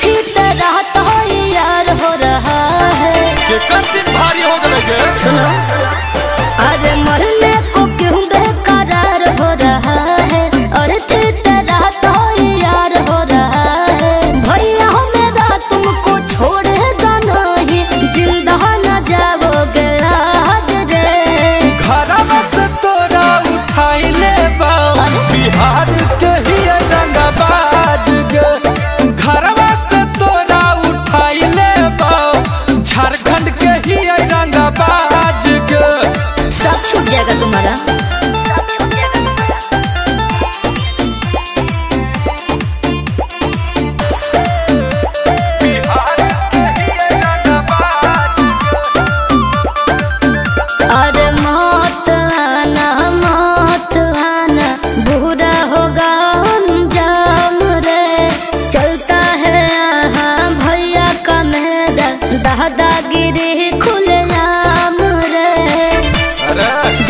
की तरह तो यार हो रहा है। दिन भारी हो सुनो। अरे मरने को क्यों बेकरार हो रहा है? और की तरह तो यार हो रहा है। भैया मेरा तुमको छोड़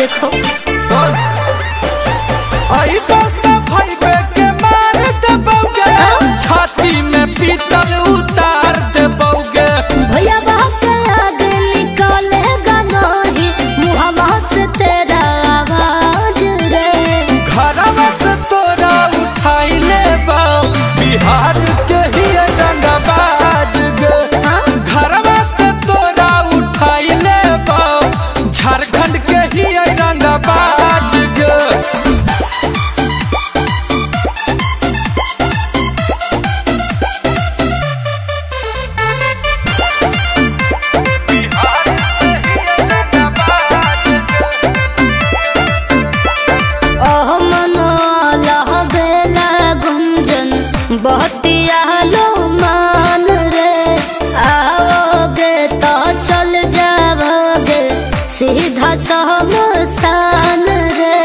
देखो बहतिया लो मान रे। आओगे तो चल जाओगे सीधा शमशान रे।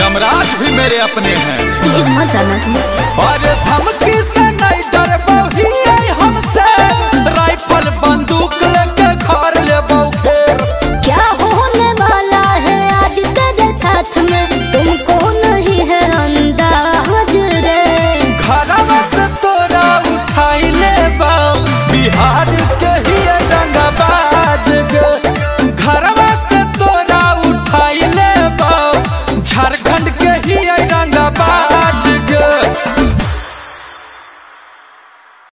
यमराज भी मेरे अपने हैं। मत तुम।